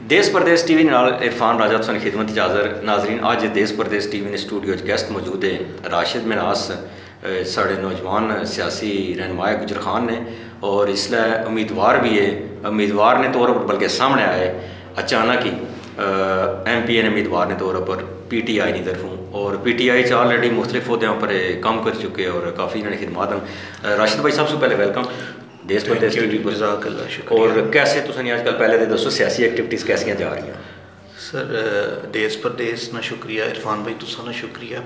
ਦੇਸ਼ ਪ੍ਰਦੇਸ਼ ਟੀਵੀ ਨਾਲ ਇਰਫਾਨ ਰਾਜਾ ਤੁਹਾਨੂੰ ਖਿਦਮਤ ਚ ਹਾਜ਼ਰ ਨਾਜ਼ਰੀਨ ਅੱਜ ਦੇਸ਼ ਪ੍ਰਦੇਸ਼ ਟੀਵੀ ਨੇ ਸਟੂਡੀਓ 'ਚ ਗੈਸਟ ਮੌਜੂਦ ਹੈ ਰਾਸ਼ਿਦ ਮਿਨਾਸ ਅ, ਸਾਡੇ ਨੌਜਵਾਨ ਸਿਆਸੀ रहनुमाया गुजर खान ने और इसलिए उम्मीदवार भी है उम्मीदवार ने तौर पर बल्कि सामने आए अचानक ही एम पी एन उम्मीदवार ने तौर पर पी टी आई की तरफों और पी टी आई ऑलरेडी मुख्तलिफ अहदों पर काम कर चुके और काफ़ी इन्होंने खिदमात हैं राशिद भाई सबसे पहले वेलकम देश प्रदेश। और कैसे तुसें अजकल पहले तो सियासी एक्टिविटीज़ कैसियाँ जा रही सर देश परदेश ना शुक्रिया इरफान भाई तुसा ना शुक्रिया।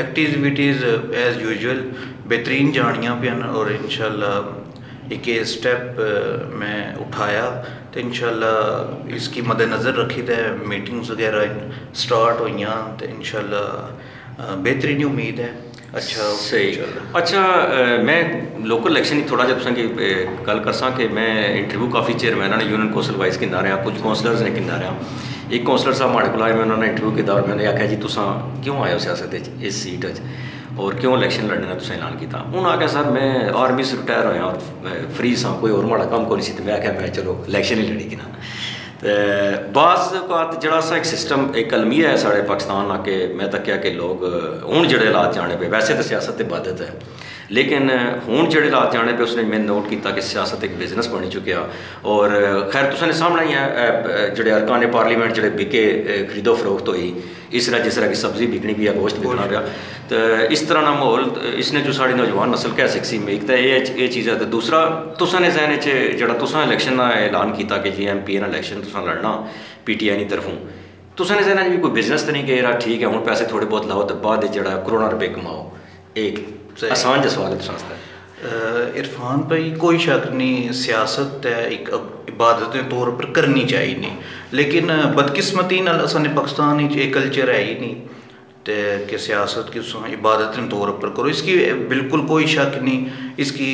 एक्टिविटीज़ एज यूजुअल बेहतरीन जानियाँ पियाँ और इंशाल्लाह एक ये स्टेप मैं उठाया। तो इंशाल्लाह इसकी मद्देनज़र रखी ते मीटिंग्स वगैरह स्टार्ट हुई तो इंशाल्लाह बेहतरीन उम्मीद है। अच्छा सही। अच्छा मैं लोकल इलेक्शन ही थोड़ा जब संग गल कर सा कि मैं इंटरव्यू काफ़ी चेयरमैन ने यूनियन कौंसल वाइज किन्ना रहा कुछ कौंसलर ने किन्ना रहा एक कौंसलर साहब माड़े को आए मैं उन्होंने इंटरव्यू के और मैंने आख्या जी तुम क्यों आए सियासत इस सीट और क्यों इलेक्शन लड़ने का तुम्हें ऐलान किया हूँ आख्या सर मैं आर्मी से रिटायर होया और फ्री सर कोई माड़ा काम कौन सी मैं आख्या मैं चलो इलेक्शन ही लड़ी किना ते बाज अवत जेह्ड़ा सिस्टम एक अलमिया है सारे पाकिस्तान आके, मैं तो क्या कि लोग हूँ जेह्ड़े हालात जाने पे, वैसे तो सियासत बाधित है। लेकिन हूँ जेह्ड़े लात जाने पे उसने मैं नोट किया कि सियासत एक बिज़नेस बनी चुकेआ और खैर तुमने सामने ही है जेह्ड़े अरकान पार्लीमेंट जेह्ड़े बिके खरीदो फरोख्त होई इस तरह जिस तरह की सब्ज़ी बिकनी भी है गोश्त बिकना भी तो इस तरह ना माहौल इसने जो साड़ी नौजवान नस्ल कह सकती मेक एक तो ये चीज़ है। तो दूसरा तुसा ने जहन जरा तुसा इलेक्शन का ऐलान किया कि जी एम पी ने इलेक्शन तुसा लड़ना पी टी आई तरफों तुसा ने जहन भी कोई बिज़नेस तो नहीं कि यार ठीक है हूँ पैसे थोड़े बहुत लाओ तो बाद जरा करोड़ों रुपये कमाओ। एक आसान जो सवाल है तुसा इरफान भाई कोई शक नहीं सियासत है एक इबादतें तौर पर करनी चाहिए। लेकिन बदकिस्मती असाने पाकिस्तान एह् कल्चर है ही नहीं कि सियासत की इबादत तौर पर करो। इसकी बिल्कुल कोई शक नहीं, इसकी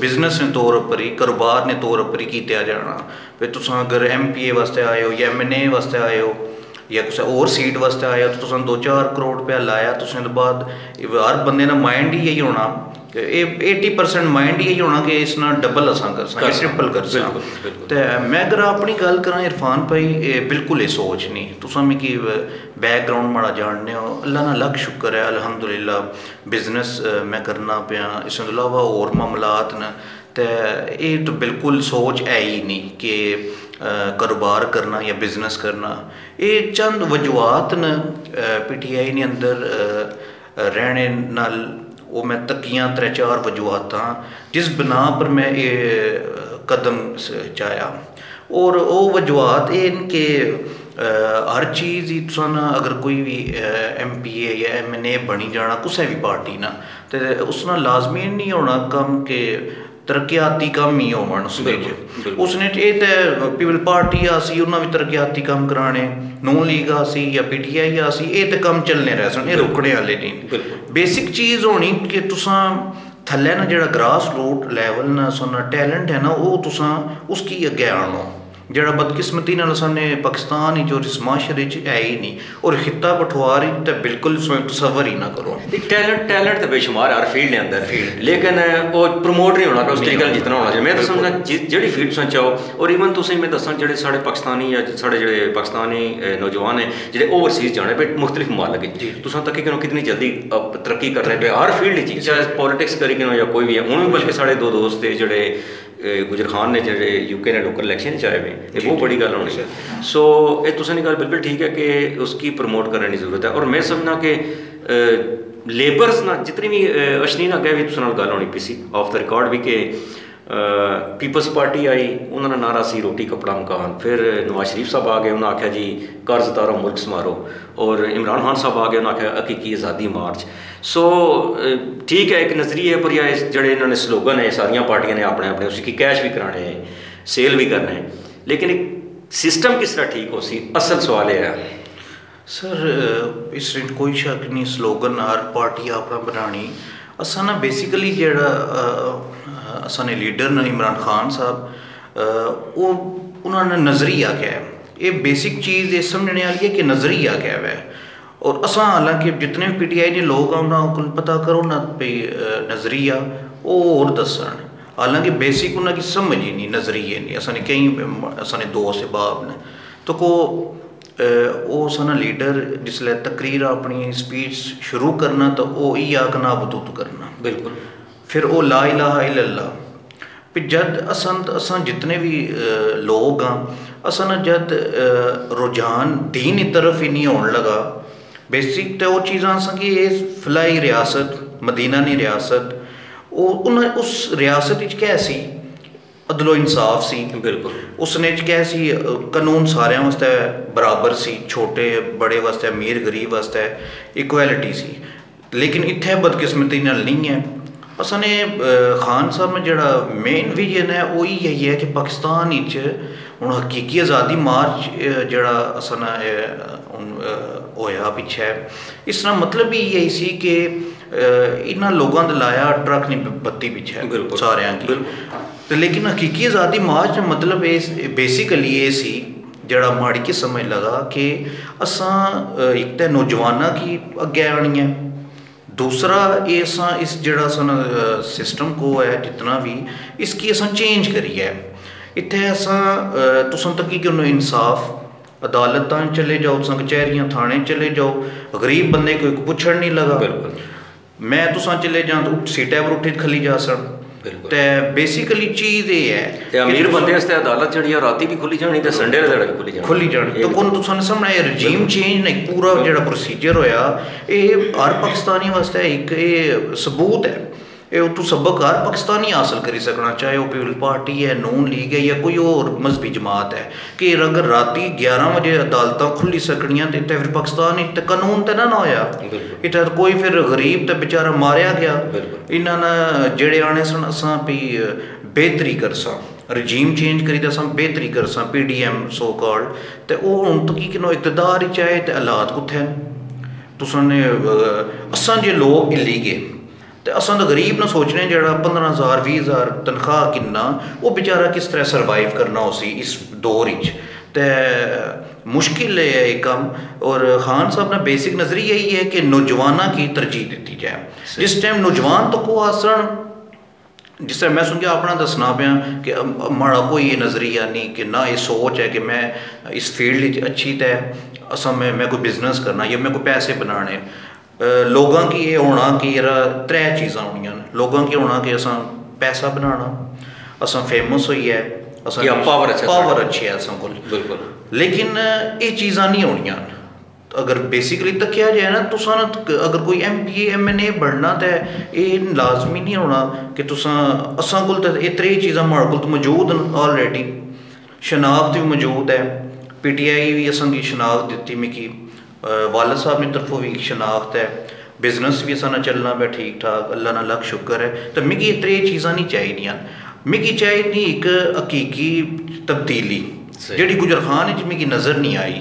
बिज़नेस ने तौर पर ही, कारोबार ने तौर पर ही किया जाना। फिर तुस अगर एम पी ए वास्ते आए हो, या एम एन ए वास्ते आए हो, या कुछ और सीट वास्ते आए हो तो दो चार करोड़ रुपया लाया तो बाद हर बंदे माइंड ही यही होना। ਕਿ ਇਹ 80% ਮਾਈਂਡ ਹੀ ਇਹੀ ਹੋਣਾ ਕਿ ਇਸ ਨਾਲ ਡਬਲ ਅਸਾਂ ਕਰ ਸਾਂ ਕਰ ਸਾਂ। ਟ੍ਰਿਪਲ ਕਰ ਸਾਂ ਬਿਲਕੁਲ, ਬਿਲਕੁਲ। ਤੇ ਮੈਂ ਅਗਰ ਆਪਣੀ ਗੱਲ ਕਰਾਂ ਇਰਫਾਨ ਭਾਈ ਇਹ ਬਿਲਕੁਲ ਇਹ ਸੋਚ ਨਹੀਂ ਤੁਸੀਂ ਮੈਂ ਕੀ ਬੈਕਗ੍ਰਾਉਂਡ ਮਾੜਾ ਜਾਣਦੇ ਹੋ ਅੱਲਾ ਨਾਲ ਲੱਖ ਸ਼ੁਕਰ ਹੈ ਅਲਹਮਦੁਲਿਲਾ ਬਿਜ਼ਨਸ ਮੈਂ ਕਰਨਾ ਪਿਆ ਇਸ ਤੋਂ ਇਲਾਵਾ ਹੋਰ ਮਾਮਲਾਤ ਨੇ ਤੇ ਇਹ ਤਾਂ ਬਿਲਕੁਲ ਸੋਚ ਹੈ ਹੀ ਨਹੀਂ ਕਿ ਅ, ਕਾਰੋਬਾਰ ਕਰਨਾ ਜਾਂ ਬਿਜ਼ਨਸ ਕਰਨਾ ਇਹ ਚੰਦ ਵਜੂਹਾਤ ਨੇ ਪੀਟੀਆਈ ਨੇ ਅੰਦਰ ਅ, ਰਹਿਣੇ ਨਾਲ ਉਹ ਮੈਂ ਤੱਕੀਆਂ ਤਰੇ ਚਾਰ ਵਜੂਹਾਤਾਂ ਜਿਸ ਬਨਾ ਪਰ ਮੈਂ ਇਹ ਅ, ਕਦਮ ਸ- ਚਾਇਆ ਔਰ ਉਹ ਵਜੂਹਾਤ ਇਹ ਹਨ ਕਿ ਅ, ਹਰ ਚੀਜ਼ ਹੀ ਤੁਸਾਂ ਨਾ ਅਗਰ ਕੋਈ ਵੀ ਐਮ ਪੀ ਏ ਜਾਂ ਐਮ ਐਨ ਏ ਬਣੀ ਜਾਣਾ ਕਿਸੇ ਵੀ ਪਾਰਟੀ ਨਾਲ ਤੇ ਉਸ ਨਾਲ ਲਾਜ਼ਮੀ ਨਹੀਂ ਹੋਣਾ ਕੰਮ ਕਿ ਤਰੱਕੀਆਤੀ ਕੰਮ ਹੀ ਹੋਵਣ ਉਸ ਵਿੱਚ। ਉਸਨੇ ਇਹ ਤੇ ਪੀਪਲ ਪਾਰਟੀ ਆ ਸੀ ਉਹਨਾਂ ਵੀ ਤਰੱਕੀਆਤੀ ਕੰਮ ਕਰਾਣੇ ਨੋ ਲੀਗ ਆ ਸੀ ਜਾਂ ਪੀਟੀਆਈ ਆ ਸੀ ਇਹ ਤੇ ਕੰਮ ਚੱਲਨੇ ਰਹਿ ਸਨ ਇਹ ਰੁਕਣੇ ਵਾਲੇ ਨਹੀਂ। ਬੇਸਿਕ ਚੀਜ਼ ਹੋਣੀ ਕਿ ਤੁਸਾਂ ਥੱਲੇ ਨਾ ਜਿਹੜਾ ਗ੍ਰਾਸ ਰੂਟ ਲੈਵਲ ਨਾ ਸੋਨਾ ਟੈਲੈਂਟ ਹੈ ਨਾ ਉਹ ਤੁਸਾਂ ਉਸकी ਅੱਗੇ ਆਣੋ ਜਿਹੜਾ ਬਦਕਿਸਮਤੀ ਨਾਲ ਸਾਨੇ ਪਾਕਿਸਤਾਨ ਹੀ ਜੋ ਇਸ ਮਾਸ਼ਰੇ ਚ ਹੈ ਹੀ ਨਹੀਂ ਔਰ ਖਿੱਤਾ ਪਠਵਾਰੀ ਤੇ ਬਿਲਕੁਲ ਸੋ ਤਸਵਰ ਹੀ ਨਾ ਕਰੋ ਇੱਕ ਟੈਲੈਂਟ ਟੈਲੈਂਟ ਤੇ ਬੇਸ਼ੁਮਾਰ ਹਰ ਫੀਲਡ ਦੇ ਅੰਦਰ ਲੇਕਿਨ ਉਹ ਪ੍ਰਮੋਟ ਨਹੀਂ ਹੋਣਾ ਕਿ ਉਸ ਤਰੀਕੇ ਨਾਲ ਜਿਤਨਾ ਹੋਣਾ ਚਾਹੀਦਾ ਮੈਂ ਤਾਂ ਸਮਝਦਾ ਜਿ- ਜਿਹੜੀ ਫੀਲਡ ਤੋਂ ਚਾਹੋ ਔਰ ਇਵਨ ਤੁਸੀਂ ਮੈਂ ਦੱਸਾਂ ਜਿਹੜੇ ਸਾਡੇ ਪਾਕਿਸਤਾਨੀ ਜਾਂ ਸਾਡੇ ਜਿਹੜੇ ਪਾਕਿਸਤਾਨੀ ਅਹ, ਨੌਜਵਾਨ ਨੇ ਜਿਹੜੇ ਓਵਰਸੀਜ਼ ਜਾਣੇ ਪਏ ਮੁxtਲਿਫ ਮੁਮਾਲਕ ਵਿੱਚ ਤੁਸੀਂ ਤੱਕ ਕਿ ਕਿਤਨੀ ਜਲਦੀ ਅਹ, ਤਰੱਕੀ ਕਰ ਰਹੇ ਪਏ ਹਰ ਫੀਲਡ ਵਿੱਚ ਚਾਹੇ ਪੋਲਿਟਿਕਸ ਕਰੀ ਕਿਨੋ ਜਾਂ ਕੋਈ ਵੀ ਹੈ ਹੁਣ ਵੀ ਬਲਕਿ ਸਾਡੇ ਦੋ ਦੋਸਤ ਤੇ ਜਿਹੜੇ गुजर खान ने जो यूके ने लोकल इलेक्शन च हुए ते बहुत बड़ी गल होनी। अच्छा। सो एह् तुसें गल बिल्कुल ठीक है कि उसकी प्रमोट करने की ज़रूरत है और मैं समझना कि लेबरस ना जितनी भी अशनी ना अग्गें बी तुस नाल गल्ल होनी पीसी ऑफ़ द रिकार्ड भी कि ਪੀਪਲਸ ਪਾਰਟੀ ਆਈ ਉਹਨਾਂ ਦਾ ਨਾਰਾ ਸੀ ਰੋਟੀ ਕਪੜਾ ਮਕਾਨ ਫਿਰ ਨਵਾਜ਼ ਸ਼ਰੀਫ ਸਾਹਿਬ ਆ ਗਏ ਉਹਨਾਂ ਆਖਿਆ ਜੀ ਕਰਜ਼ ਉਤਾਰੋ ਮੁਲਕ ਸਮਾਰੋ ਔਰ ਇਮਰਾਨ ਖਾਨ ਸਾਹਿਬ ਆ ਗਏ ਉਹਨਾਂ ਆਖਿਆ ਹਕੀਕੀ ਆਜ਼ਾਦੀ ਮਾਰਚ ਸੋ ਅਹ, ਠੀਕ ਹੈ ਇੱਕ ਨਜ਼ਰੀਏ ਪਰ ਜਾਂ ਇਸ ਜਿਹੜੇ ਇਹਨਾਂ ਨੇ ਸਲੋਗਨ ਹੈ ਸਾਰੀਆਂ ਪਾਰਟੀਆਂ ਨੇ ਆਪਣੇ ਆਪਣੇ ਉਸ ਕੀ ਕੈਸ਼ ਵੀ ਕਰਾਣੇ ਹੈ ਸੇਲ ਵੀ ਕਰਨੇ ਹੈ ਲੇਕਿਨ ਇੱਕ ਸਿਸਟਮ ਕਿਸ ਤਰ੍ਹਾਂ ਠੀਕ ਹੋ ਸੀ ਅਸਲ ਸਵਾਲ ਇਹ ਹੈ ਸਰ ਅ, ਇਸ ਵਿੱਚ ਕੋਈ ਸ਼ੱਕ ਨਹੀਂ ਸਲੋਗਨ ਹਰ ਪਾਰਟੀ ਆਪਣਾ ਬਣਾਣੀ ਅਸਾਂ ਨਾ ਬੇਸਿਕਲੀ ਜਿਹੜਾ ਅ, ਅ, ਅਸਾਂ ਨੇ ਲੀਡਰ ਨੇ ਇਮਰਾਨ ਖਾਨ ਸਾਹਿਬ ਅ, ਉਹ ਉਹਨਾਂ ਨੇ ਨਜ਼ਰੀਆ ਕਿਹਾ ਹੈ। ਇਹ ਬੇਸਿਕ ਚੀਜ਼ ਇਹ ਸਮਝਣੇ ਵਾਲੀ ਹੈ ਕਿ ਨਜ਼ਰੀਆ ਕਿਹਾ ਹੈ ਔਰ ਅਸਾਂ ਹਾਲਾਂਕਿ ਜਿਤਨੇ ਵੀ ਪੀਟੀਆਈ ਦੇ ਲੋਕ ਆ ਉਹਨਾਂ ਕੋਲ ਪਤਾ ਕਰੋ ਨਾ ਵੀ ਅ, ਨਜ਼ਰੀਆ ਉਹ ਹੋਰ ਦੱਸਣ हालांकि बेसिक उन्हें की समझ ही नहीं नज़रिए नहीं असाने कई असाने दोस्त बाब ने तो को ਉਹ ਸਨ ਲੀਡਰ ਜਿਸਲੇ ਤਕਰੀਰ ਆਪਣੀ ਸਪੀਚ ਸ਼ੁਰੂ ਕਰਨਾ ਤਾਂ ਉਹ ਹੀ ਆਕਨਾ ਬਤੂਤ ਕਰਨਾ ਬਿਲਕੁਲ ਫਿਰ ਉਹ ਲਾ ਇਲਾਹਾ ਇਲੱਲਾ ਵੀ ਜਦ ਅਸਾਂ ਅਸਾਂ ਜਿਤਨੇ ਵੀ ਲੋਕ ਆ ਅਸਾਂ ਜਦ ਰੁਝਾਨ ਦੀਨ ਦੀ ਤਰਫ ਹੀ ਨਹੀਂ ਹੋਣ ਲਗਾ ਬੇਸਿਕ ਤੇ ਉਹ ਚੀਜ਼ਾਂ ਸਾਂ ਕਿ ਇਹ ਫਲਾਈ ਰਿਆਸਤ ਮਦੀਨਾ ਨਹੀਂ ਰਿਆਸਤ ਉਹ ਉਹਨਾਂ ਉਸ ਰਿਆਸਤ ਵਿੱਚ ਕੈਸੀ ਅਦਲੋ ਇਨਸਾਫ ਸੀ ਬਿਲਕੁਲ ਉਸਨੇ ਚ ਕਿਹਾ ਸੀ ਕਾਨੂੰਨ ਸਾਰਿਆਂ ਵਾਸਤੇ ਬਰਾਬਰ ਸੀ ਛੋਟੇ ਬੜੇ ਵਾਸਤੇ ਅਮੀਰ ਗਰੀਬ ਵਾਸਤੇ ਇਕੁਐਲਿਟੀ ਸੀ ਲੇਕਿਨ ਇੱਥੇ ਬਦਕਿਸਮਤੀ ਨਾਲ ਨਹੀਂ ਹੈ असां खान साहब ने जो मेन विजन है वो यही है कि पाकिस्तान हूँ हकीकी आज़ादी मार्च जेह्ड़ा असां पिछे इस तरह मतलब भी यही सी कि इन लोगों ने लाया ट्रक नहीं बत्ती पिच्छै सारे की तो लेकिन हकीकी आज़ादी मार्च का मतलब एह् बेसिकली सी जेह्ड़ा माड़ी के समझ लगा कि असा एक तो ते की अगे आनी है ਦੂਸਰਾ ਇਹ ਅਸਾਂ ਇਸ ਜਿਹੜਾ ਸਨ ਸਿਸਟਮ ਕੋ ਹੈ ਜਿਤਨਾ ਵੀ ਇਸ ਕੀ ਅਸਾਂ ਚੇਂਜ ਕਰੀ ਹੈ ਇੱਥੇ ਅਸਾਂ ਤੁਸਾਂ ਤੱਕ ਕਿ ਉਹਨੂੰ ਇਨਸਾਫ ਅਦਾਲਤਾਂ ਚਲੇ ਜਾਓ ਤੁਸਾਂ ਕਚਹਿਰੀਆਂ ਥਾਣੇ ਚਲੇ ਜਾਓ ਗਰੀਬ ਬੰਦੇ ਕੋਈ ਪੁੱਛਣ ਨਹੀਂ ਲਗਾ ਬਿਲਕੁਲ ਮੈਂ ਤੁਸਾਂ ਚਲੇ ਜਾਂ ਤਾਂ ਸੀਟਾਂ ਪਰ ਉੱਠੇ ਖਲੀ ਜਾ ਸਣ बेसिकली चीज़ एह् है अमीर बंद अदालत जेह्ड़ी ऐ राती बी जानी संडे आह्ले दिन बी जानी खु'ल्ली तो समझना रजीम चेंज ने पूरा जो प्रोसीजर होएआ हर पाकिस्तानी आस्तै इक सबूत है ਇਹ ਸਬੂਤ ਹੈ ਇਹ ਉਹ ਤੋਂ ਸਬਕ ਹਰ ਪਾਕਿਸਤਾਨੀ ਹਾਸਲ ਕਰੀ ਸਕਣਾ ਚਾਹੇ ਉਹ ਪੀਪਲ ਪਾਰਟੀ ਹੈ ਨੂਨ ਲੀਗ ਹੈ ਜਾਂ ਕੋਈ ਹੋਰ ਮਜ਼ਬੀ ਜਮਾਤ ਹੈ ਕਿ ਅਗਰ ਰਾਤੀ 11 ਵਜੇ ਅਦਾਲਤਾਂ ਖੁੱਲੀ ਸਕਣੀਆਂ ਤੇ ਫਿਰ ਪਾਕਿਸਤਾਨ ਵਿੱਚ ਤੇ ਕਾਨੂੰਨ ਤੇ ਨਾ ਨਾ ਹੋਇਆ ਇਟਾ ਕੋਈ ਫਿਰ ਗਰੀਬ ਤੇ ਵਿਚਾਰਾ ਮਾਰਿਆ ਗਿਆ ਇਹਨਾਂ ਨੇ ਜਿਹੜੇ ਆਣੇ ਸਨ ਅਸਾਂ ਵੀ ਬਿਹਤਰੀ ਕਰਸਾਂ ਰਜੀਮ ਚੇਂਜ ਕਰੀ ਤਾਂ ਅਸਾਂ ਬਿਹਤਰੀ ਕਰਸਾਂ ਪੀਡੀਐਮ ਸੋ ਕਾਲਡ ਤੇ ਉਹ ਹੁਣ ਤੱਕ ਕਿਨੋ ਇਕਤਦਾਰ ਹੀ ਚਾਹੇ ਤੇ ਹਾਲਾਤ ਕੁੱਥੇ ਤੁਸਾਂ ਨੇ ਅਸਾਂ ਜੇ ਲੋਕ ਇਲੀਗੇ ਤੇ ਅਸਾਂ ਤਾਂ ਗਰੀਬ ਨਾ ਸੋਚਨੇ ਜਿਹੜਾ 15000 20000 ਤਨਖਾਹ ਕਿੰਨਾ ਉਹ ਵਿਚਾਰਾ ਕਿਸ ਤਰ੍ਹਾਂ ਸਰਵਾਈਵ ਕਰਨਾ ਉਸੀ ਇਸ ਦੌਰ ਵਿੱਚ ਤੇ ਮੁਸ਼ਕਿਲ ਹੈ ਇਹ ਕੰਮ ਔਰ ਖਾਨ ਸਾਹਿਬ ਦਾ ਬੇਸਿਕ ਨਜ਼ਰੀਆ ਇਹ ਹੈ ਕਿ ਨੌਜਵਾਨਾਂ ਕੀ ਤਰਜੀਹ ਦਿੱਤੀ ਜਾਏ ਜਿਸ ਟਾਈਮ ਨੌਜਵਾਨ ਤੋਂ ਕੋ ਆਸਣ ਜਿਸ ਤਰ੍ਹਾਂ ਮੈਂ ਸੁਣ ਕੇ ਆਪਣਾ ਦੱਸਣਾ ਪਿਆ ਕਿ ਮਾੜਾ ਕੋਈ ਇਹ ਨਜ਼ਰੀਆ ਨਹੀਂ ਕਿ ਨਾ ਇਹ ਸੋਚ ਹੈ ਕਿ ਮੈਂ ਇਸ ਫੀਲਡ ਵਿੱਚ ਅੱਛੀ ਤੈ ਅਸਾਂ ਮੈਂ ਮੈਂ ਕੋਈ ਬਿਜ਼ਨਸ ਕਰਨਾ ਜਾਂ ਮੈਂ ਕੋਈ ਪੈਸੇ लोगों की यह होना कि यहाँ त्रै चीज़ा होनी लोगों की होना कि असं पैसा बनाना अस फ़ेमस हो पावर पावर अच्छी है असां बिल्कुल। लेकिन ये चीज़ा नहीं होनी अगर बेसिकली तक्केआ जाए ना तो अगर कोई M P M N A बनना तो यह लाजमी नहीं होना कि तसा को त्रे चीज़ा माड़े को मौजूद न ऑलरेडी शनाख्त भी मौजूद है। पी टी आई भी असांगी शनाख्त दी मिगी। वालद साहब की तरफों भी शनाख्त है। बिज़नेस भी असा चलना पे ठीक ठाक अल्लाह ना लख शुक्र है। तो मिगी त्रै चीज़ां नहीं चाहिए मिगी चाहिए एक हकीकी तब्दीली जेह्ड़ी गुजर खान च मिगी नज़र नहीं आई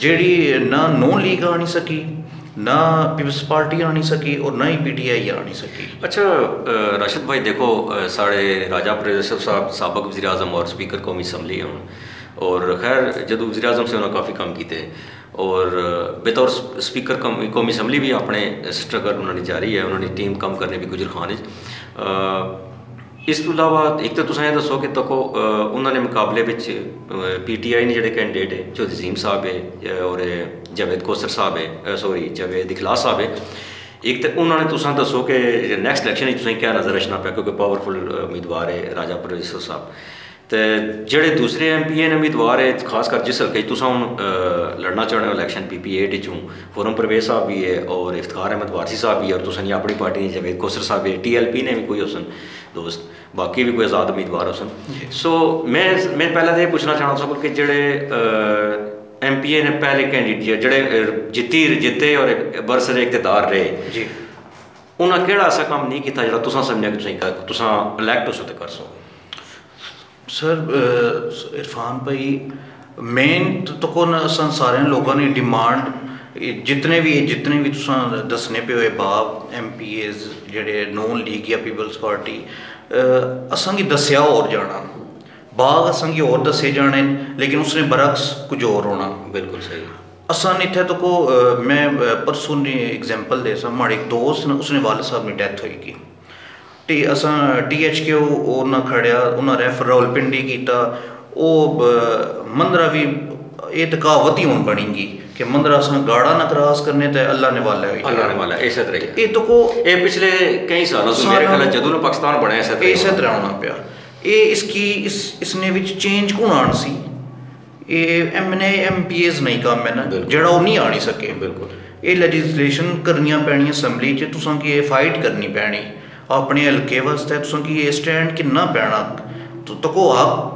जेह्ड़ी ना नो लीग आनी सकी ना पीपल्स पार्टी आनी सकी और ना ही पीटीआई आनी सकी। अच्छा राशिद भाई देखो साढ़े राजा प्रेसर साहब सबक वजी अजम और स्पीकर कौमी असम्बली हैं। और खैर जदों वजी अजम से उन्होंने काफ़ी काम किए और बेतौर स्पीकर कम, कौमी असम्बली भी अपने स्ट्रगल उन्होंने जारी है, उन्होंने टीम कम करने भी गुजर खान इस अलावा एक तो तुम दसो कि तको उन्होंने मुकाबले में पी टी आई ने जोड़े कैंडिडेट है, जो तजीम साहब है और जावेद कोसर साहब है सॉरी, जावेद इखलास साहब है। एक तो उन्होंने तुम दसो कि नैक्सट इलेक्शन तुम्हें क्या नज़र रखना पै, क्योंकि पावरफुल उम्मीदवार है राजा प्रोफेसर साहब। ਤੇ ਜਿਹੜੇ ਦੂਸਰੇ ਐਮਪੀ ਨੇ ਉਮੀਦਵਾਰ ਹੈ ਖਾਸ ਕਰ ਜਿਸ ਹਲਕੇ ਤੁਸੀਂ ਹੁਣ ਲੜਨਾ ਚਾਹੁੰਦੇ ਹੋ ਇਲੈਕਸ਼ਨ ਪੀਪੀ8 ਵਿੱਚੋਂ ਫੋਰਮ ਪ੍ਰਵੇਸ਼ ਸਾਹਿਬ ਵੀ ਹੈ ਔਰ ਇਫਤਖਾਰ ਅਹਿਮਦ ਵਾਰਸੀ ਸਾਹਿਬ ਵੀ ਔਰ ਤੁਸੀਂ ਆਪਣੀ ਪਾਰਟੀ ਦੇ ਜਵੇਦ ਕੋਸਰ ਸਾਹਿਬ ਹੈ ਟੀਐਲਪੀ ਨੇ ਵੀ ਕੋਈ ਹੁਸਨ ਦੋਸਤ ਬਾਕੀ ਵੀ ਕੋਈ ਆਜ਼ਾਦ ਉਮੀਦਵਾਰ ਹੁਸਨ ਸੋ ਮੈਂ ਮੈਂ ਪਹਿਲਾਂ ਤਾਂ ਇਹ ਪੁੱਛਣਾ ਚਾਹਣਾ ਸਭ ਕਿ ਜਿਹੜੇ ਐਮਪੀਏ ਨੇ ਪਹਿਲੇ ਕੈਂਡੀਡੇਟ ਜਿਹੜੇ ਜਿੱਤੀ ਜਿੱਤੇ ਔਰ ਬਰਸਰ ਇਕਤਦਾਰ ਰਹੇ। ਜੀ। ਉਹਨਾਂ ਕਿਹੜਾ ਐਸਾ ਕੰਮ ਨਹੀਂ ਕੀਤਾ ਜਿਹੜਾ ਤੁਸੀਂ ਸਮਝਿਆ ਕਿ ਤੁਸੀਂ ਤੁਸੀਂ ਇਲੈਕਟ ਹੋ ਸਕਦੇ ਕਰ ਸੋ। सर इरफान भाई मेन तो ना असां सारे लोगों ने डिमांड जितने भी जितने भी तुम दसने पे हुए बाप एम पी एज जे नॉन लीग या पीपल्स पार्टी असं दस्सेआ और जाना बाग असांगी और दसे जाने लेकिन उसने बरक्स कुछ और होना बिल्कुल सही असान इतने तो को मैं परसों एग्ज़ाम्पल दे सर माड़े एक दोस्त ने उसने वाले साहब की डैथ हुई ਟੀ ਅਸਾਂ ਟੀਐਚਕੇ ਉਹਨਾਂ ਖੜਿਆ ਉਹਨਾਂ ਰੈਫਰ ਰਾਵਲਪਿੰਡੀ ਕੀਤਾ ਉਹ ਮੰਦਰਾ ਵੀ ਇਹ ਤਾਂ ਕਹਾਵਤ ਹੀ ਹੁਣ ਬਣੀਗੀ ਕਿ ਮੰਦਰਾ ਅਸਾਂ ਗਾੜਾ ਨਾ ਕਰਾਸ ਕਰਨੇ ਤੇ ਅੱਲਾ ਨੇ ਵਾਲਾ ਹੋਈ ਅੱਲਾ ਨੇ ਵਾਲਾ ਇਸੇ ਤਰ੍ਹਾਂ ਇਹ ਤਾਂ ਕੋ ਇਹ ਪਿਛਲੇ ਕਈ ਸਾਲਾਂ ਤੋਂ ਮੇਰੇ ਖਿਆਲ ਜਦੋਂ ਨੂੰ ਪਾਕਿਸਤਾਨ ਬਣਿਆ ਇਸੇ ਤਰ੍ਹਾਂ ਇਸੇ ਤਰ੍ਹਾਂ ਹੋਣਾ ਪਿਆ। ਇਹ ਇਸ ਕੀ ਇਸ ਇਸਨੇ ਵਿੱਚ ਚੇਂਜ ਕੋਣ ਆਣ ਸੀ? ਇਹ ਐਮਐਨਏ ਐਮਪੀਐਸ ਨਹੀਂ ਕੰਮ ਹੈ ਨਾ ਜਿਹੜਾ ਉਹ ਨਹੀਂ ਆਣੀ ਸਕੇ। ਬਿਲਕੁਲ। ਇਹ ਲੈਜਿਸਲੇਸ਼ਨ ਕਰਨੀਆਂ ਪੈਣੀਆਂ ਅਸੈਂਬਲੀ 'ਚ ਤੁਸੀਂ ਕੀ ਇਹ ਫਾਈਟ ਕਰਨੀ ਪੈਣੀ? अपने हल्के वास्ते स्टैंड किन्ना पैना? तो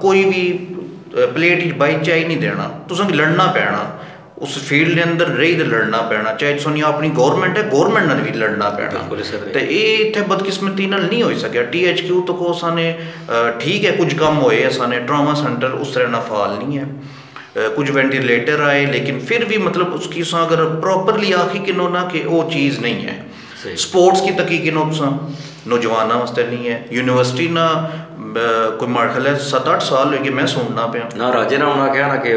कोई भी प्लेट बाई चाई नहीं देना। तुसों लड़ना पैना। उस फ़ील्ड के अंदर रही तो लड़ना पैना। चाहे अपनी गौरमेंट है गौरमेंट ने भी लड़ना पैना। तो ये इतने बदकिस्मती नहीं हो सकया टी एच क्यू तो को ठीक है कुछ कम होए असाने ट्रामा सेंटर उस तरह ना फाल नहीं है। कुछ वेंटिलेटर आए लेकिन फिर भी मतलब उसकी अगर प्रॉपरली आखी किनो ना कि वो चीज़ नहीं है। स्पोर्ट्स की तकी किनो तुसा नौजवाना वास्ते नहीं है यूनिवर्सिटी ना कोई मार ख्याल है सत्त अठ साल होगी मैं सुनना पे ना राजे ना उन्हें कहा ना कि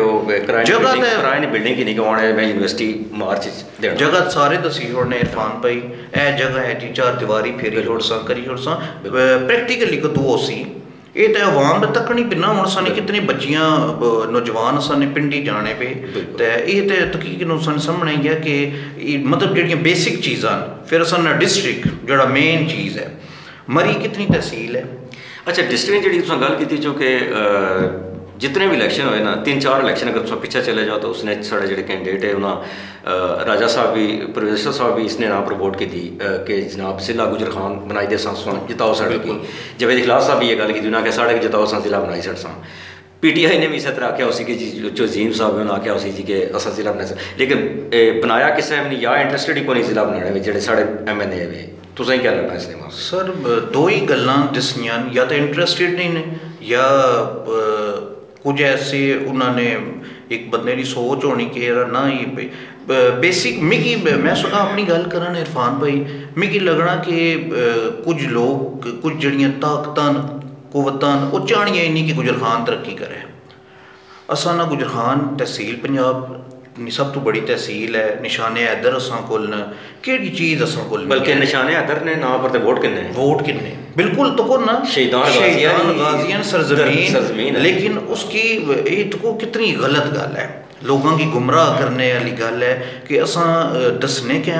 जगह किराए ने बिल्डिंग की नहीं कमाने मैं यूनिवर्सिटी मार्च जगह सारे दसी छोड़ने इरफान भाई। ए जगह है जी चार दीवारी फेरी छोड़ सा करी छोड़ सा प्रैक्टिकली को दो सी ਇਹ ਤਾਂ ਆਵਾਮ ਦੇ ਤੱਕ ਨਹੀਂ ਪਿੰਨਾ ਹੁਣ ਸਾਨੇ ਕਿਤਨੇ ਬੱਚੀਆਂ ਨੌਜਵਾਨ ਸਾਨੇ ਪਿੰਡੀ ਜਾਣੇ ਪਏ। ਤੇ ਇਹ ਤੇ ਤਕੀਕ ਨੂੰ ਸਾਨ ਸਾਹਮਣੇ ਗਿਆ ਕਿ ਮਤਲਬ ਜਿਹੜੀਆਂ ਬੇਸਿਕ ਚੀਜ਼ਾਂ ਫਿਰ ਸਾਨਾ ਡਿਸਟ੍ਰਿਕਟ ਜਿਹੜਾ ਮੇਨ ਚੀਜ਼ ਹੈ। ਮਰੀ ਕਿਤਨੀ ਤਹਿਸੀਲ ਹੈ? ਅੱਛਾ ਡਿਸਟ੍ਰਿਕਟ ਜਿਹੜੀ ਤੁਸੀਂ ਗੱਲ ਕੀਤੀ ਜੋ ਕਿ जितने भी इलेक्शन हुए ना तीन चार इलेक्शन अगर तुस पीछे चले जाओ तो उसने साढ़े जो कैंडिडेट है उन्हें राजा साहब भी प्रोफेसर साहब भी इसने नाम पर वोट की कि जनाब सिला गुजर खान बनाई दे सा जिताओ साढ़े की। जवेद इखलास साहब भी ये गल की उन्हें आख्या साढ़े जिताओ सा जिला बनाई सड़ सा। पीटीआई ने भी इस तरह आख्या उसी जो जीम साहब उन्हें आख्या उसी जी के असा जिला बनाया लेकिन बनाया किसे ने या इंटरस्टिड ही को जिला बनाने में साढ़े एम एन ए क्या लगना इसने सर दो ही गल्लां दस्सियाँ या तो इंटरस्टिड नहीं ने या कुछ ऐसे उन्होंने एक बंद सोच होनी कि ना ही बेसिक मिकी मैं सुखा अपनी गल कर इरफान भाई मिकी लगना कि कुछ लोग कुछ जड़िया ताकत कुवत वो चाहनिया नहीं कि गुजर खान तरक्की करे। असा ना गुजर खान तहसील पंजाब सब तो बड़ी तहसील है निशाने इधर असा को चीज़ असा को बल्कि निशाने इधर ने ना पर वोट किन्ने? वोट किन्ने? बिल्कुल तो ना शहीदान शहीदान गाजियान सरजमीन। लेकिन उसकी ये तो कितनी गलत गल है। लोगों की गुमराह करने वाली गल है कि असा दसने के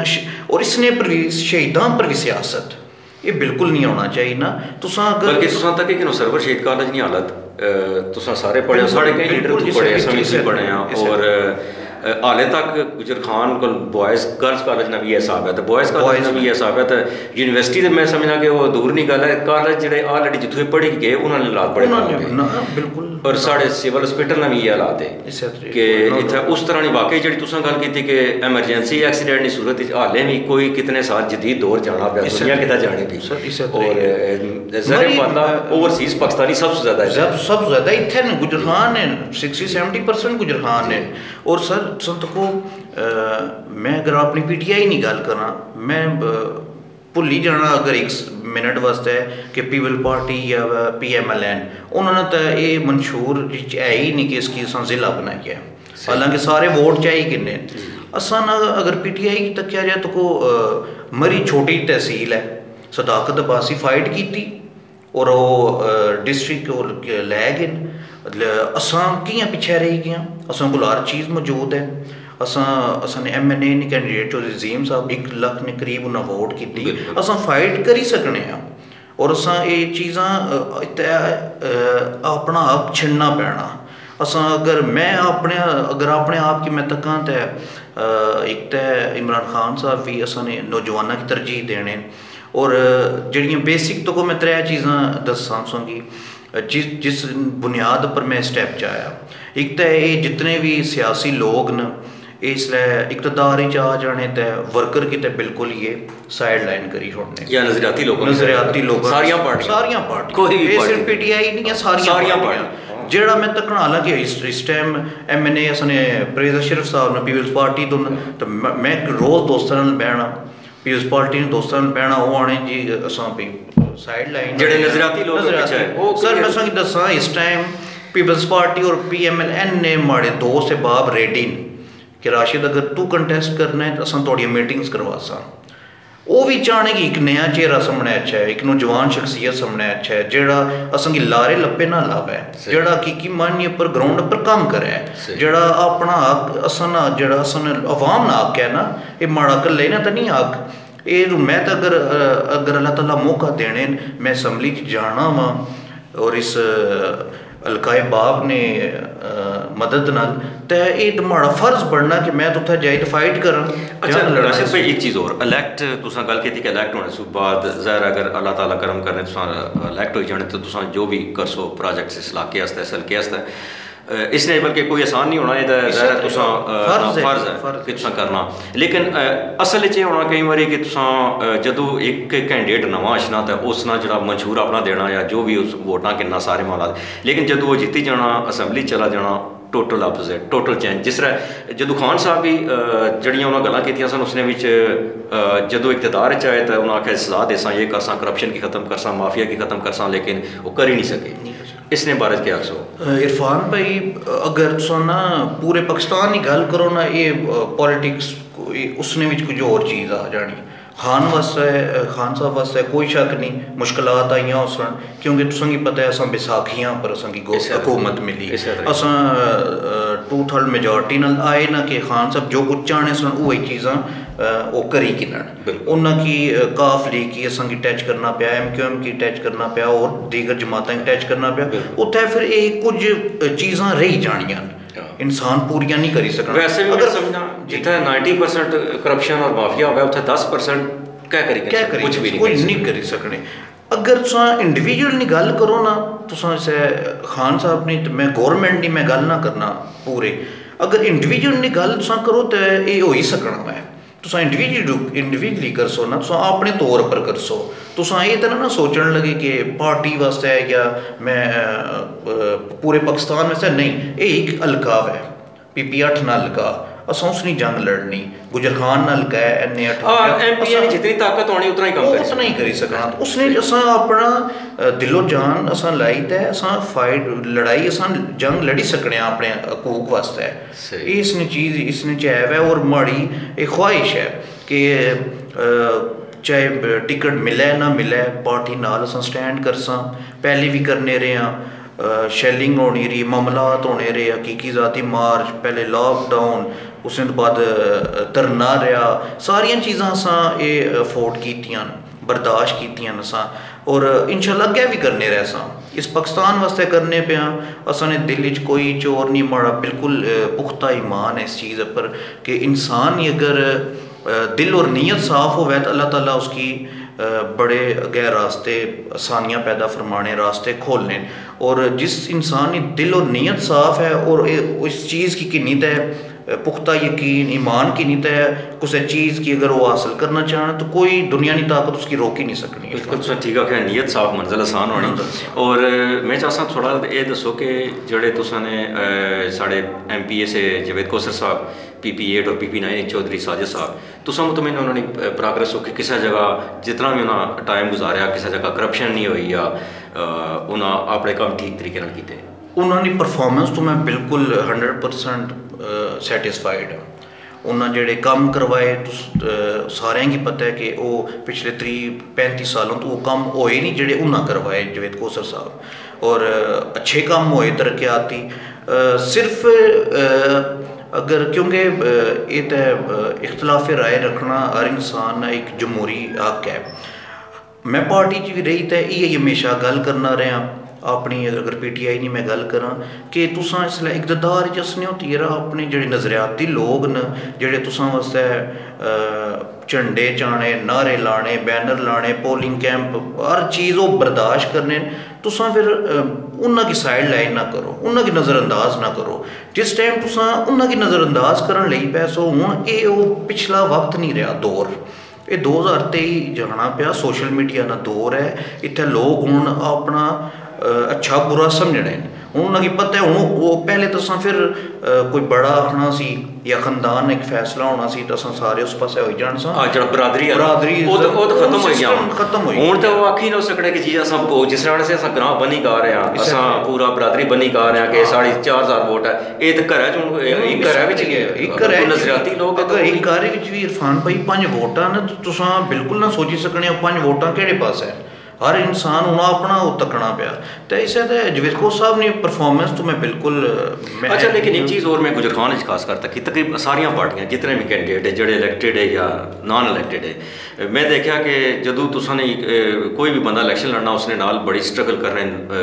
और इसने पर भी शहीदान पर भी सियासत। ये बिल्कुल नहीं होना चाहिए ना। तुसा अगर बल्कि तुसा तक कि सरवर शहीद कॉलेज नहीं हालत। तुसा सारे पढ़े साढ़े कई लीडर पढ़े समीसी पढ़े हैं और हाले तक गुजर खान को बॉयज़ गर्ल्स कॉलेज ना भी यह हिसाब है तो बॉयज़ कॉलेज ना भी यह हिसाब है तो यूनिवर्सिटी मैं समझना कि वो दूर नहीं गल है कॉलेज जो ऑलरेडी जितने पढ़ी गए उन्होंने हालात बड़े बिल्कुल। और साढ़े सिविल हॉस्पिटल ने भी ये हालात है कि इतना उस तरह नहीं वाकई जी तुम गल की कि एमरजेंसी एक्सीडेंट की सूरत हाले भी कोई कितने साल जदीद दौर जाना पे दुनिया कितना जाने की और ओवरसीज मतलब पाकिस्तानी सबसे ज़्यादा सबसे ज़्यादा इतने गुजरान है सिक्सटी सेवेंटी परसेंट गुजरान है और सर संत को मैं अगर अपनी पीटीआई नहीं गल करा मैं ਭੁੱਲ ਹੀ ਜਾਣਾ ਅਗਰ ਇੱਕ ਮਿੰਟ ਵਾਸਤੇ ਕਿ ਪੀਪਲ ਪਾਰਟੀ ਜਾਂ ਪੀਐਮਐਲਐਨ ਉਹਨਾਂ ਨੇ ਤਾਂ ਇਹ ਮਨਸ਼ੂਰ ਵਿੱਚ ਹੈ ਹੀ ਨਹੀਂ ਕਿ ਇਸ ਕੀ ਅਸਾਂ ਜ਼ਿਲ੍ਹਾ ਬਣਾਈ ਹੈ ਹਾਲਾਂਕਿ ਸਾਰੇ ਵੋਟ ਚਾਹੀ ਕਿੰਨੇ ਅਸਾਂ ਅਗਰ ਪੀਟੀਆਈ की तकिया जाए तो को मरी छोटी तहसील है सदाकत अब्बासी फाइट की और वो डिस्ट्रिक्ट लै गए असां कि'यां पिच्छे रेही गए असां कोल हर चीज़ मौजूद है। असां असां एम एन ए कैंडिडेट जो रजीम साहब एक लख ने करीब उन्हें वोट की असां फाइट करी सकने हैं और असां ये चीज़ां अपना आप छिड़ना पैना। असां अगर मैं अपने अगर अपने आप की मैं तकां ते एक ते इमरान खान साहब भी असां ने नौजवानों की तरजीह देने। और जड़ियाँ बेसिक तो को मैं त्रै चीज़ां दस्सां तुसेंगी। जिस जिस बुनियाद पर मैं स्टैप च आया एक तो ये जितने भी सियासी लोग न इसलिए इकतदार आ जाने ते वर्कर की ते बिल्कुल ये साइड लाइन करी छोड़ने या नजरियाती लोग नजरियाती लोग सारियाँ पार्टी सारियाँ पार्टी कोई भी सिर्फ़ पीटीआई नहीं है सारियाँ पार्टियाँ जेड़ा मैं तकना हालाँकि इस टाइम एम एन ए असने प्रेज अशरफ साहब ने पीपल्स पार्टी तो तो मैं रोज़ दोस्तों नाल बैठना पीपल्स पार्टी ने दोस्तों नाल बैठना वो आने जी असां भी साइड लाइन जेड़े नज़राती लोग नजरियाती सर मैं संग दसा इस टाइम पीपल्स पार्टी और पीएमएलएन ने माड़े दोस्त से बाब रेड्डी कि राशिद अगर तू कंटेस्ट करना है तो असा थोड़ी मीटिंग्स करवा सा ਉਹ ਵੀ ਚਾਹਣਗੇ ਇੱਕ ਨਿਆ ਚਿਹਰਾ ਸਾਹਮਣੇ ਅੱਛਾ ਹੈ ਇੱਕ ਨੂੰ ਜਵਾਨ ਸ਼ਖਸੀਅਤ ਸਾਹਮਣੇ ਅੱਛਾ ਹੈ ਜਿਹੜਾ ਅਸੰਗੀ ਲਾਰੇ ਲੱਪੇ ਨਾ ਲਾਵੇ ਜਿਹੜਾ ਕੀ ਕੀ ਮਾਨਿਯ ਪਰ ਗਰਾਊਂਡ ਪਰ ਕੰਮ ਕਰੇ ਜਿਹੜਾ ਆਪਣਾ ਹੱਕ ਅਸਨ ਜਿਹੜਾ ਅਸਨ ਆਵਾਮ ਨਾ ਆਕੇ ਨਾ ਇਹ ਮਾੜਾ ਕਰ ਲੈਣਾ ਤਾਂ ਨਹੀਂ ਆਕ ਇਹ ਮੈਂ ਤਾਂ ਅਗਰ ਅਗਰ ਅੱਲਾਹ ਤਾਲਾ ਮੌਕਾ ਦੇਣੇ ਮੈਂ ਅਸੈਂਬਲੀ 'ਚ ਜਾਣਾ ਵਾਂ और इस ਹਲਕਾਏ ਬਾਗ ਨੇ ਮਦਦ ਨਾਲ ਤੇ ਇਹ ਤੁਹਾਡਾ ਫਰਜ਼ ਬਣਨਾ ਕਿ ਮੈਂ ਤੁਥਾ ਜਾਇਡਫਾਈਡ ਕਰਾਂ ਅੱਛਾ ਰਾਸ਼ਿਦ ਭਾਈ ਇੱਕ ਚੀਜ਼ ਹੋਰ ਇਲੈਕਟ ਤੁਸੀਂ ਗੱਲ ਕੀਤੀ ਕਿ ਇਲੈਕਟ ਹੋਣ ਤੋਂ ਬਾਅਦ ਜ਼ਾਹਿਰ ਅਗਰ ਅੱਲਾਹ ਤਾਲਾ ਕਰਮ ਕਰਨੇ ਤੁਸੀਂ ਇਲੈਕਟ ਹੋਈ ਜਾਣੇ ਤਾਂ ਤੁਸੀਂ ਜੋ ਵੀ ਕਰਸੋ ਪ੍ਰੋਜੈਕਟਸ ਇਸ ਇਲਾਕੇ ਵਾਸਤੇ ਇਸ ਹਲਕੇ ਵਾਸਤੇ इसने बल्कि कोई आसान नहीं होना एह्दा ज़ाहिर तुसा फर्ज है कि तुसा करना लेकिन असल च होना केईं बारी कि तुसा जदों एक कैंडिडेट नवां अचना ते उस ना जेह्ड़ा मंशूर अपना देना या जो भी उस वोटां किन्ना सारे मामला लेकिन जदों वो जीती जाना असैंबली चला जाना ਟੋਟਲ ਆਪੋਜ਼ਿਟ ਟੋਟਲ ਚੇਂਜ ਜਿਸ ਤਰ੍ਹਾਂ ਜਦੋਂ ਖਾਨ ਸਾਹਿਬ ਵੀ ਜੜੀਆਂ ਉਹਨਾਂ ਗੱਲਾਂ ਕੀਤੀਆਂ ਸਨ ਉਸਨੇ ਵਿੱਚ ਜਦੋਂ ਇਕਤਦਾਰ ਚ ਆਏ ਤਾਂ ਉਹਨਾਂ ਆਖਿਆ ਸਜ਼ਾ ਦੇਸਾਂ ਇਹ ਕਰਸਾਂ ਕਰਪਸ਼ਨ ਕੀ ਖਤਮ ਕਰਸਾਂ ਮਾਫੀਆ ਕੀ ਖਤਮ ਕਰਸਾਂ ਲੇਕਿਨ ਉਹ ਕਰ ਹੀ ਨਹੀਂ ਸਕੇ इसने बारे क्या सो इरफान, भाई, अगर ना पूरे पाकिस्तान की गल करो ना ये पॉलिटिक्स उसने कुछ और चीज़ आ जानी। खान वास्तै खान साहब वास्तै कोई शक नहीं मुश्किल आइयाँ उसन क्योंकि तुसेंगी पता है असां पर हुकूमत मिली। अस टू थर्ड मेजोरिटी आए ना कि खान साहब जो कुछ चाहे सन उ चीज़ा वो करी कि उन्ना काफ ली गी असांगी अटैच करना पाया एम क्यू एम की अटैच करना पाया और दीगर जमात अटैच करना पाया। उत्थै फिर ये कुछ चीज़ा रही जानियाँ ਇਨਸਾਨ ਪੂਰੀਆਂ ਨਹੀਂ ਕਰੀ ਸਕਣਾ ਵੈਸੇ ਵੀ ਅਗਰ ਸਮਝਣਾ ਜਿੱਥੇ 90% ਕਰਪਸ਼ਨ ਔਰ ਮਾਫੀਆ ਹੋਵੇ ਉੱਥੇ 10% ਕਹਿ ਕਰੀ ਕੁਝ ਵੀ ਨਹੀਂ ਕੁਝ ਨਹੀਂ ਕਰੀ ਸਕਣੇ ਅਗਰ ਤੁਸੀਂ ਇੰਡੀਵਿਜੂਅਲ ਦੀ ਗੱਲ ਕਰੋ ਨਾ ਤੁਸੀਂ ਸੇ ਖਾਨ ਸਾਹਿਬ ਨੇ ਤੇ ਮੈਂ ਗਵਰਨਮੈਂਟ ਦੀ ਮੈਂ ਗੱਲ ਨਾ ਕਰਨਾ ਪੂਰੇ ਅਗਰ ਇੰਡੀਵਿਜੂਅਲ ਦੀ ਗੱਲ ਤੁਸੀਂ ਕਰੋ ਤੇ ਇਹ ਹੋ ਹੀ ਸਕਣਾ ਹੈ ਤੁਸੀਂ ਇੰਡੀਵਿਜੂਅਲ ਇੰਡੀਵਿਜੂਅਲੀ ਕਰਸੋ ਨਾ ਤੁਸੀਂ ਆਪਣੇ ਤੌਰ ਪਰ ਕਰਸੋ ਤੁਸੀਂ ਇਹ ਤਾਂ ਨਾ ਸੋਚਣ ਲੱਗੇ ਕਿ ਪਾਰਟੀ ਵਾਸਤੇ ਹੈ ਜਾਂ ਮੈਂ ਪੂਰੇ ਪਾਕਿਸਤਾਨ ਵਾਸਤੇ ਨਹੀਂ ਇਹ ਇੱਕ ਅਲਕਾਵ ਹੈ ਪੀਪੀ 8 ਨਾਲ ਲਗਾ ਅਸਾਂ ਉਸ ਨਹੀਂ ਜੰਗ ਲੜਨੀ ਗੁਜਰ ਖਾਨ ਨਾਲ ਕਹੇ ਐਨੇ ਅਠ ਹਾਂ ਐਮਪੀ ਨੇ ਜਿਤਨੀ ਤਾਕਤ ਹੋਣੀ ਉਤਨਾ ਹੀ ਕੰਮ ਕਰੀ ਉਤਨਾ ਹੀ ਕਰੀ ਸਕਣਾ ਉਸਨੇ ਅਸਾਂ ਆਪਣਾ ਦਿਲੋਂ ਜਾਨ ਅਸਾਂ ਲਾਈ ਤੇ ਅਸਾਂ ਫਾਈਟ ਲੜਾਈ ਅਸਾਂ ਜੰਗ ਲੜੀ ਸਕਣੇ ਆਪਣੇ ਹਕੂਕ ਵਾਸਤੇ ਇਹ ਇਸਨੇ ਚੀਜ਼ ਇਸਨੇ ਚਾਹਿਆ ਹੈ ਔਰ ਮਾੜੀ ਇਹ ਖੁਆਇਸ਼ ਹੈ ਕਿ ਚਾਹੇ ਟਿਕਟ ਮਿਲੇ ਨਾ ਮਿਲੇ ਪਾਰਟੀ ਨਾਲ ਅਸਾਂ ਸਟੈਂਡ ਕਰਸਾਂ ਪਹਿਲੇ ਵੀ ਕਰਨੇ ਰਹੇ ਆ शैलिंग होनी रही मामलात होने रहे हकीकी ज़ाती मार्च, पहले लॉकडाउन उस तो बाद धरना रहा। सारिया चीज़ा असा ये अफोर्ड कीतियाँ बर्दाश्त कीतियाँ असा। और इनशाला अग्गै भी करने रहे सा इस पाकिस्तान वास्ते करने पे हाँ असा ने दिल च कोई चोर नहीं माड़ा बिल्कुल पुख्ता ईमान है इस चीज़ पर कि इंसान अगर दिल और नीयत साफ़ हो तो अल्लाह ताला उसकी बड़े गैर रास्ते आसानियाँ पैदा फरमाने रास्ते खोलने। और जिस इंसान की दिल और नीयत साफ़ है और इस चीज़ की किन्नीत है पुख्ता यकीन ईमान की नीत है कुछ चीज़ की अगर वो हासिल करना चाहें तो कोई दुनिया की ताकत उसकी रोक ही नहीं सकनी। बिल्कुल तुसें ठीक आखेआ नीयत साफ़ मंजिल आसान होनी। और मैं चाहता थोड़ा ये दसो कि जेह्ड़े तुसें साढ़े एम पी ए से जवेद कौसर साहब पी पी एट और P P nine Chaudhry Sajid साहब। तो मुतमिन उन्होंने प्रोग्रेस होकर किसी जगह जितना भी उन्होंने टाइम गुजारिया किसी जगह करप्शन नहीं हुई या उन्होंने अपने काम ठीक तरीके किए उन्होंने परफॉर्मेंस तो मैं बिल्कुल हंड्रड परसेंट सैटिस्फाइड हाँ उन्होंने जोड़े काम करवाए तो सारे की पता है कि वह पिछले त्री पैंती सालों तो वो काम होए नहीं जोड़े उन्हें करवाए जवेद कौसर साहब। और अच्छे काम होए तरक्याती। सिर्फ़ आ, अगर, क्योंकि ये तो इख्तलाफ राय रखना हर इंसान एक जमहूरी हक है। मैं पार्टी च भी रही तो यही हमेशा गल करना रहा। अपनी अगर पी टी आई नहीं मैं गल करा कि तुस इसलै इकतदार च तेरा अपने जेह्ड़े नजरियाती लोग न, जेह्ड़े तुसा वास्तै झंडे चाने नारे लाने, बैनर लाने, पोलिंग कैंप, हर चीज़ ओह् बर्दाश्त करने ਤੁਸੀਂ ਫਿਰ ਉਹਨਾਂ ਦੀ ਸਾਈਡ ਲਾਈਨ ਨਾ ਕਰੋ ਉਹਨਾਂ ਦੀ ਨਜ਼ਰਅੰਦਾਜ਼ ਨਾ ਕਰੋ ਜਿਸ ਟਾਈਮ ਤੁਸੀਂ ਉਹਨਾਂ ਦੀ ਨਜ਼ਰਅੰਦਾਜ਼ ਕਰਨ ਲਈ ਪੈਸੋ ਹੁਣ ਇਹ ਉਹ ਪਿਛਲਾ ਵਕਤ ਨਹੀਂ ਰਿਹਾ ਦੌਰ ਇਹ 2023 ਜਾਣਾ ਪਿਆ ਸੋਸ਼ਲ ਮੀਡੀਆ ਦਾ ਦੌਰ ਹੈ ਇੱਥੇ ਲੋਕ ਹੁਣ ਆਪਣਾ ਅੱਛਾ ਬੁਰਾ ਸਮਝਣੇ ਹੁਣ ਉਹਨਾਂ ਕੀ ਪਤਾ ਹੈ ਹੁਣ ਉਹ ਪਹਿਲੇ ਤਾਂ ਅਸਾਂ ਫਿਰ ਅ, ਕੋਈ ਬੜਾ ਆਖਣਾ ਸੀ ਜਾਂ ਖਾਨਦਾਨ ਇੱਕ ਫੈਸਲਾ ਹੋਣਾ ਸੀ ਤਾਂ ਅਸਾਂ ਸਾਰੇ ਉਸ ਪਾਸੇ ਹੋਈ ਜਾਣ ਸਾਂ ਆ ਜਿਹੜਾ ਬਰਾਦਰੀ ਆ ਬਰਾਦਰੀ ਉਹ ਤਾਂ ਉਹ ਤਾਂ ਖਤਮ ਹੋ ਗਿਆ system ਖਤਮ ਹੋਈ ਹੁਣ ਤਾਂ ਉਹ ਆਖੀ ਨਾ ਸਕੜੇ ਕਿ ਜੀ ਅਸਾਂ ਉਹ ਜਿਸ ਤਰ੍ਹਾਂ ਸੇ ਅਸਾਂ ਗ੍ਰਾਮ ਬਣੀ ਗਾ ਰਹੇ ਆ ਅਸਾਂ ਪੂਰਾ ਬਰਾਦਰੀ ਬਣੀ ਗਾ ਰਹੇ ਆ ਕਿ ਸਾਡੀ 4000 ਵੋਟ ਹੈ ਇਹ ਤਾਂ ਘਰਾਂ ਚ ਹੁਣ ਇੱਕ ਘਰਾਂ ਵਿੱਚ ਇੱਕ ਘਰ ਹੈ ਨਜ਼ਰਿਆਤੀ ਲੋਕ ਆ ਤਾਂ ਅਗਰ ਇੱਕ ਘਰ ਵਿੱਚ ਵੀ ਇਰਫਾਨ ਭਾਈ ਪੰਜ ਵੋਟਾਂ ਨੇ ਤਾਂ ਤੁਸੀਂ ਬਿਲਕੁਲ ਨਾ ਸੋਚੀ ਸਕਣੇ ਹੋ ਪੰਜ ਵੋਟਾਂ ਕਿਹੜੇ ਪਾਸੇ ਹੈ ਹਰ ਇਨਸਾਨ ਨੂੰ ਆਪਣਾ ਉਹ ਤੱਕਣਾ ਪਿਆ। ਤੇ ਇਸੇ ਤੇ ਜਵੇਦਕੋ ਸਾਹਿਬ ਨੇ ਪਰਫਾਰਮੈਂਸ ਤੋਂ ਮੈਂ ਬਿਲਕੁਲ ਅੱਛਾ ਲੇਕਿਨ ਇੱਕ ਚੀਜ਼ ਹੋਰ ਮੈਂ ਗੁਜਰ ਖਾਨ ਵਿੱਚ ਖਾਸ ਕਰ ਕਿ ਤਕਰੀਬ ਸਾਰੀਆਂ ਪਾਰਟੀਆਂ ਜਿਤਨੇ ਵੀ ਕੈਂਡੀਡੇਟ ਹੈ ਜਿਹੜੇ ਇਲੈਕਟਿਡ ਹੈ ਜਾਂ ਨਾਨ ਇਲੈਕਟਿਡ ਹੈ ਮੈਂ ਦੇਖਿਆ ਕਿ ਜਦੋਂ ਤੁਸੀਂ ਨੇ ਕੋਈ ਵੀ ਬੰਦਾ ਇਲੈਕਸ਼ਨ ਲੜਨਾ ਉਸਨੇ ਨਾਲ ਬੜੀ ਸਟਰਗਲ ਕਰਨੇ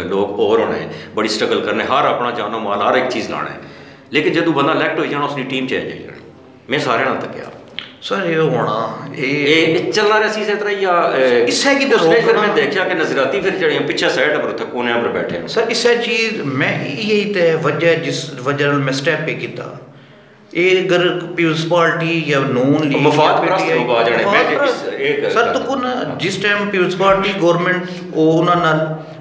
ਲੋਕ ਹੋਰ ਹੋਣੇ ਬੜੀ ਸਟਰਗਲ ਕਰਨੇ ਹਰ ਆਪਣਾ ਜਾਨੋ ਮਾਲ ਹਰ ਇੱਕ ਚੀਜ਼ ਲਾਣਾ ਹੈ। ਲੇਕਿਨ ਜਦੋਂ ਬੰਦਾ ਇਲੈਕਟ ਹੋ ਜਾਣਾ ਉਸਦੀ ਟੀਮ 'ਚ ਹੋ ਜਾਣਾ। ਮੈਂ ਸਾਰਿਆਂ ਨਾਲ ਤੱਕਿਆ। सर ये होना ये चलना रसी से तरह या इससे की दूसरे फिर मैं देखा कि नजराती फिर जड़े पीछे साइड पर थे कोने पर बैठे हैं सर इससे चीज मैं यही तो वजह जिस वजह मैं स्टेप पे किया ਇਹ ਗਰ ਪੀਪਲਸ ਪਾਰਟੀ ਜਾਂ ਨੋਨ ਲੀਗ ਮਫਾਦ ਪ੍ਰਸਤ ਆ ਜਾਣੇ ਮੈਂ ਸਰ ਤੋਂ ਕੋਨ ਜਿਸ ਟਾਈਮ ਪੀਪਲਸ ਪਾਰਟੀ ਗਵਰਨਮੈਂਟ ਉਹਨਾਂ ਨਾਲ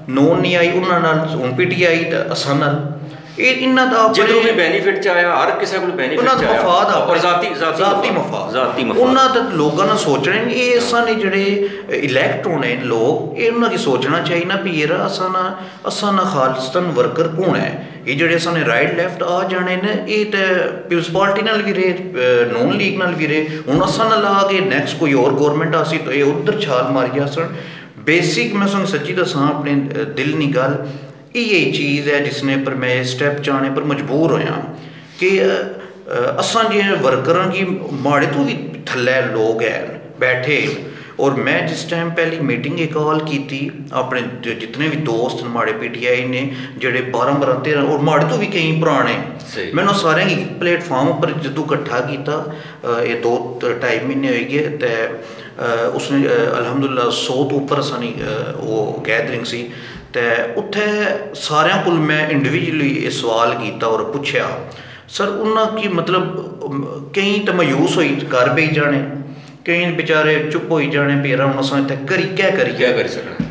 ਨੋਨ ਨਹੀਂ ਆਈ ਉਹਨਾਂ ਨਾਲ ਹੁਣ ਪੀਟੀਆਈ ਤਾਂ ਅਸਾਂ ਨਾਲ ਇਹ ਇਹਨਾਂ ਦਾ ਜਦੋਂ ਵੀ ਬੈਨੀਫਿਟ ਚ ਆਇਆ ਹਰ ਕਿਸੇ ਕੋਲ ਬੈਨੀਫਿਟ ਉਹਨਾਂ ਚ ਦਾ ਆਇਆ ਮਫਾਦ ਆ ਔਰ ਜ਼ਾਤੀ ਜ਼ਾਤੀ ਜ਼ਾਤੀ ਮਫਾਦ ਜ਼ਾਤੀ ਮਫਾਦ ਉਹਨਾਂ ਦਾ ਲੋਕਾਂ ਨੂੰ ਸੋਚਣਾ ਨਹੀਂ ਇਹ ਅਸਾਂ ਨੇ ਜਿਹੜੇ ਇਲੈਕਟ ਹੋਣੇ ਨੇ ਲੋਕ ਇਹ ਉਹਨਾਂ ਕੀ ਸੋਚਣਾ ਚਾਹੀਦਾ ਵੀ ਇਹ ਅਸਾਂ ਨਾ ਅਸਾਂ ਨਾ ਖਾਲਿਸਤਾਨ ਵਰਕਰ ਕੌਣ ਹੈ ਇਹ ਜਿਹੜੇ ਅਸਾਂ ਨੇ ਰਾਈਟ ਲੈਫਟ ਆ ਜਾਣੇ ਨੇ ਇਹ ਤੇ ਪੀਪਲਸ ਪਾਰਟੀ ਨਾਲ ਵੀ ਰੇ ਨੋਨ ਲੀਗ ਨਾਲ ਵੀ ਰੇ ਹੁਣ ਅਸਾਂ ਨਾਲ ਆ ਕੇ ਨੈਕਸਟ ਕੋਈ ਹੋਰ ਗਵਰਨਮੈਂਟ ਆਸੀ ਤਾਂ ਇਹ ਉਧਰ ਛਾਲ ਮਾਰੀ ਜਾਸਣ ਬੇਸਿਕ ਮੈਂ ਤੁਹਾਨੂੰ ਸੱਚੀ ਦੱਸਾਂ ਆਪਣੇ ਅ, ਦਿਲ ਦੀ ਗੱਲ ਇਹ ਇਹ ਚੀਜ਼ ਹੈ ਜਿਸਨੇ ਪਰ ਮੈਂ ਸਟੈਪ ਚਾਣੇ ਪਰ ਮਜਬੂਰ ਹੋਇਆ ਕਿ ਅ, ਅ, ਅਸਾਂ ਜਿਹੜੇ ਵਰਕਰਾਂ ਕੀ ਮਾੜੇ ਤੋਂ ਵੀ ਥੱਲੇ ਲੋਕ ਹੈ ਬੈਠੇ ਔਰ ਮੈਂ ਜਿਸ ਟਾਈਮ ਪਹਿਲੀ ਮੀਟਿੰਗ ਇਹ ਕਾਲ ਕੀਤੀ ਆਪਣੇ ਜ- ਜਿਤਨੇ ਵੀ ਦੋਸਤ ਨੇ ਮਾੜੇ ਪੀਟੀਆਈ ਨੇ ਜਿਹੜੇ 12 12 13 ਔਰ ਮਾੜੇ ਤੋਂ ਵੀ ਕਈ ਪੁਰਾਣੇ ਸਹੀ। ਮੈਨੂੰ ਸਾਰਿਆਂ ਦੀ ਪਲੇਟਫਾਰਮ ਉੱਪਰ ਜਦੋਂ ਇਕੱਠਾ ਕੀਤਾ ਅ, ਇਹ ਦੋ ਤ- ਢਾਈ ਮਹੀਨੇ ਹੋਏ ਗਏ ਤੇ ਅ, ਉਸਨੇ ਅ, ਅਲਹਮਦੁਲਿਲਾ 100 ਤੇ ਉੱਥੇ ਸਾਰਿਆਂ ਕੋਲ ਮੈਂ ਇੰਡੀਵਿਜੂਅਲੀ ਇਹ ਸਵਾਲ ਕੀਤਾ ਔਰ ਪੁੱਛਿਆ ਸਰ ਉਹਨਾਂ ਕੀ ਮਤਲਬ ਕਈ ਤਾਂ ਮਾਯੂਸ ਹੋਈ ਘਰ ਬਈ ਜਾਣੇ केईं बेचारे चुप होई जाने भी यरा हून असें करी क्या करी क्या करी सकने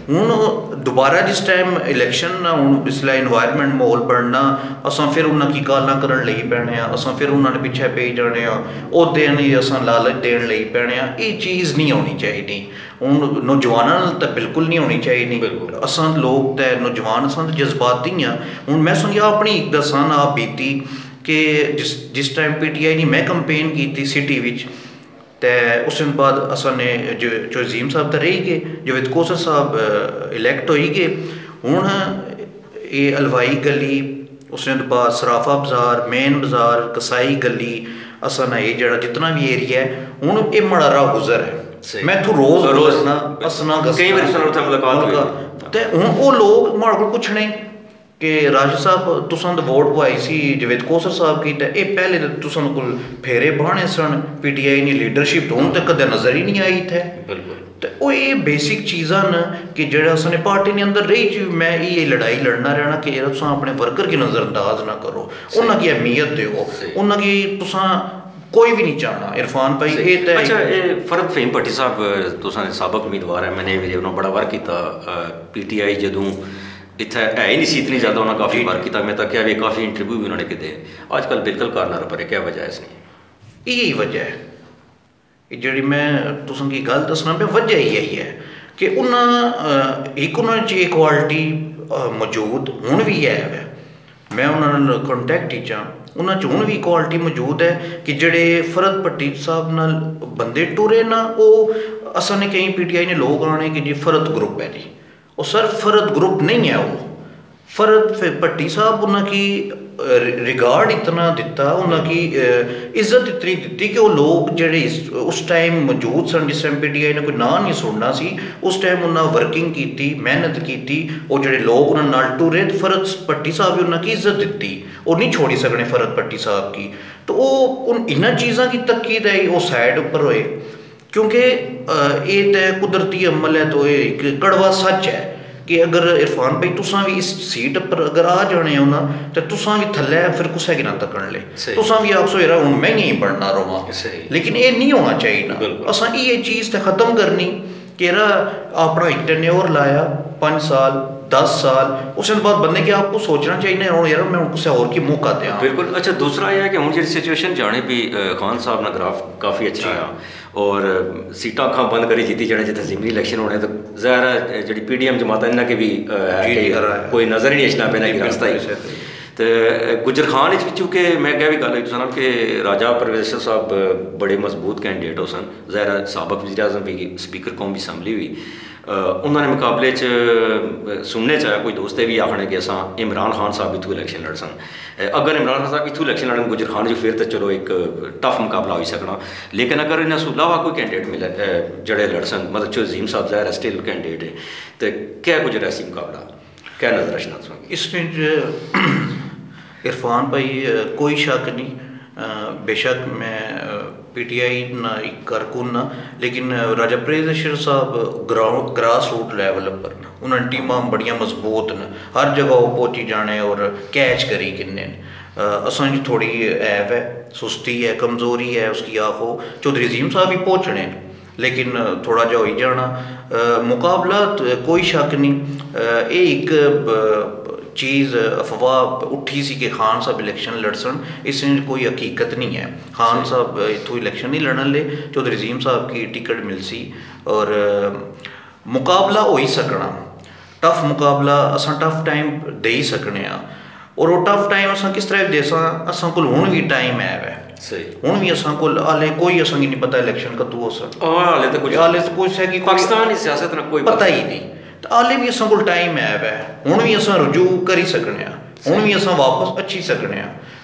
दोबारा जिस टाइम इलेक्शन ना हून इसलै इन्वायरमेंट माहौल बनना असां फिर उन्होंने की गालां करन पैने आ फिर उन्होंने पिछले पिच्छे पेई जाने आ ओह् देन लालच देन लगी पैने आ चीज़ नहीं आनी चाहिदी हून नौजवानां तो बिल्कुल नहीं आनी चाहिए असां लोग ते नौजवान असां जज्बाती हाँ हून में समझा अपनी इक दस्सां ना बीती कि जिस जिस टाइम पीटीआई ने मैं कंपेन कीती सिटी बिच ते उस बाद असने जो जो अजीम साहब तो रही गए जो विद कोसर साहब इलेक्ट हो गए हूँ ये अलवाई गली उसने बाद सराफा बाज़ार मेन बाज़ार कसाई गली असन ये जरा जितना भी एरिया है हूँ ये माड़ा रहा गुजर है। मैं तू रोज रोज। ना असना कई बार मुलाकात हूँ वो लोग माड़े को पुछने ਕਿ ਰਾਜ ਸਾਹਿਬ ਤੁਸਾਂ ਦਾ ਵੋਟ ਪਵਾਈ ਸੀ ਜਵੇਦ ਕੋਸਰ ਸਾਹਿਬ ਕੀ ਤੇ ਇਹ ਪਹਿਲੇ ਤਾਂ ਤੁਸਾਂ ਕੋਲ ਫੇਰੇ ਬਾਣੇ ਸਨ ਪੀਟੀਆਈ ਦੀ ਲੀਡਰਸ਼ਿਪ ਤੋਂ ਤੱਕ ਕਦੇ ਨਜ਼ਰ ਹੀ ਨਹੀਂ ਆਈ ਇੱਥੇ। ਬਿਲਕੁਲ। ਤੇ ਉਹ ਇਹ ਬੇਸਿਕ ਚੀਜ਼ਾਂ ਨੇ ਕਿ ਜਿਹੜਾ ਉਸਨੇ ਪਾਰਟੀ ਦੇ ਅੰਦਰ ਰਹੀ ਜੀ ਮੈਂ ਇਹ ਲੜਾਈ ਲੜਨਾ ਰਹਿਣਾ ਕਿ ਇਹ ਤੁਸੀਂ ਆਪਣੇ ਵਰਕਰ ਕੀ ਨਜ਼ਰਅੰਦਾਜ਼ ਨਾ ਕਰੋ। ਉਹਨਾਂ ਕੀ ਅਹਿਮੀਅਤ ਦਿਓ। ਉਹਨਾਂ ਕੀ ਤੁਸੀਂ ਕੋਈ ਵੀ ਨਹੀਂ ਚਾਹਣਾ। ਇਰਫਾਨ ਭਾਈ ਇਹ ਤਾਂ ਅੱਛਾ ਇਹ ਫਰਦ ਫਹੀਮ ਭੱਟੀ ਸਾਹਿਬ ਤੁਸਾਂ ਦੇ ਸਾਬਕ ਉਮੀਦਵਾਰ ਹੈ। ਮੈਨੇ ਵੀ ਉਹਨਾਂ ਬੜਾ ਵਰਕ ਕੀਤਾ ਪੀਟੀਆਈ ਜਦੋਂ ਇੱਥੇ ਹੈ ਹੀ ਨਹੀਂ ਸੀ, ਇਤਨੀ ਜ਼ਿਆਦਾ ਉਹਨਾਂ ਕਾਫੀ ਵਾਰ ਕੀਤਾ। ਮੈਂ ਤਾਂ ਕਿਹਾ ਵੀ ਕਾਫੀ ਇੰਟਰਵਿਊ ਵੀ ਉਹਨਾਂ ਨੇ ਕੀਤੇ। ਅੱਜ ਕੱਲ ਬਿਲਕੁਲ ਕਾਰਨਰ ਪਰ ਹੈ ਕਿਆ ਵਜ੍ਹਾ ਇਸ ਦੀ? ਇਹੀ ਵਜ੍ਹਾ ਹੈ ਇਹ ਜਿਹੜੀ ਮੈਂ ਤੁਸਾਂ ਕੀ ਗੱਲ ਦੱਸਣਾ ਪਿਆ ਵਜ੍ਹਾ ਹੀ, ਇਹੀ ਹੈ ਕਿ ਉਹਨਾਂ ਇੱਕ ਉਹਨਾਂ 'ਚ ਇਕੁਆਲਿਟੀ ਮੌਜੂਦ ਹੁਣ ਵੀ ਹੈ। ਮੈਂ ਉਹਨਾਂ ਨਾਲ ਕੰਟੈਕਟ ਵਿੱਚ ਹਾਂ ਉਹਨਾਂ 'ਚ ਹੁਣ ਵੀ ਇਕੁਆਲਿਟੀ ਮੌਜੂਦ ਹੈ ਕਿ ਜਿਹੜੇ ਫਰਦ ਪੱਟੀ ਸਾਹਿਬ ਨਾਲ ਬੰਦੇ ਟੁਰੇ ਨਾ, ਉਹ ਅਸਾਂ ਨੇ ਕਈ ਪੀਟੀਆਈ ਨੇ ਲੋਕ ਆਣੇ ਕਿ ਜੀ ਫਰਦ ਗਰੁੱਪ ਹੈ ਜੀ। और सर फ़र्द ग्रुप नहीं है वो। फरद भट्टी साहब उन्होंने की रिगार्ड इतना दिता उन्होंने की इज़्ज़त इतनी दिती कि वह लोग जोड़े उस टाइम मौजूद सन जिस टाइम पी टी आई ने कोई ना नहीं सुनना सी, उस टाइम उन्होंने वर्किंग की मेहनत की और जोड़े लोग उन्होंने टुरे तो फरद भट्टी साहब भी उन्होंने इज़्ज़त दी और नहीं छोड़ी सकने फरद भट्टी साहब की। तो वो उन इन्होंने चीज़ों की तकीद आई वो उपर होए। क्योंकि ये तो कुदरती अमल है तो ये एक कड़वा सच है कि अगर इरफान भाई तुसा भी इस सीट पर अगर आ जाने हो ना तो तुसा भी थले फिर कुछ की ना तकन ले। तुसा भी आखसो यार हूँ मैं ही बनना रहा लेकिन ये नहीं होना चाहिए ना असा ये चीज़ तो खत्म करनी कि अपना एक टर्नओवर लाया पाँच साल दस साल। उस बाद बंदे के आपको सोचना चाहिए ना यार मैं किसी और की मौका दें बिल्कुल। अच्छा दूसरा यह है कि हम जी सिचुएशन जाने भी खान साहब ना ग्राफ काफ़ी अच्छा आया और सीटा अखा बंद करी जीती जाने जितने जिमनी इलेक्शन होने तो ज़ाहिर G P D M Jamaat इन्हें के भी कोई नज़र ही नहीं अच्छा पैना रास्ता ही। तो गुजर खान भी चूँकि मैं क्या भी गल हुई कि राजा परवेश साहब बड़े मज़बूत कैंडिडेट हो सन ज़ाहिर सबक वजी अजम भी स्पीकर कौम भी असैम्बली उन्होंने मुकाबले च सुनने च आया कोई दोस्त भी आखने कि अस इमरान खान साहब इतों इलेक्शन लड़ सन अगर इमरान खान साहब इतों इलेक्शन लड़न गुजर खान जो फिर तो चलो एक टफ मुकाबला हो सकना लेकिन अगर इन्हें सू इलावा कोई कैंडिडेट मिले जड़े लड़ सन मतलब जो अजीम साहब ज़ाहिर स्टिल कैंडिडेट है तो क्या गुजर ऐसी मुकाबला क्या नज़र रचना इसमें इरफान भाई कोई शक नहीं बेशक मैं पीटीआई ना, एक कारकुन ना, लेकिन राजा प्रेजर साहब ग्राउंड ग्रास रूट लेवल पर उन्होंने टीमां बड़ियाँ मज़बूत न, हर जगह वो पहुँची जाने और कैच करी किन्ने असा थोड़ी ऐप है सुस्ती है कमज़ोरी है उसकी आखो चौधरी जीम साहब भी पहुँचने लेकिन थोड़ा जा हो ही जाना मुकाबला कोई शक नहीं एक चीज़ अफवाह उठी सी कि खान साहब इलेक्शन लड़सन इसमें कोई हकीकत नहीं है। खान साहब इतों इलेक्शन नहीं लड़न ले चौधरी अजीम साहब की टिकट मिल सी। और मुकाबला हो ही सकना। टफ मुकाबला अस टफ टाइम दे ही सकने और वो टफ टाइम अस किस तरह दे अस को हूँ भी टाइम है वै। हूँ भी असा को हाले कोई नहीं पता इलेक्शन कदू हो सकता हाले तो कुछ हाले तो कुछ है कि पाकिस्तान की सियासत कोई पता ही नहीं। तो हाले भी अस को टाइम है वै हूँ भी अस रुजू करी सकने हूँ भी अस वापस अच्छी सकने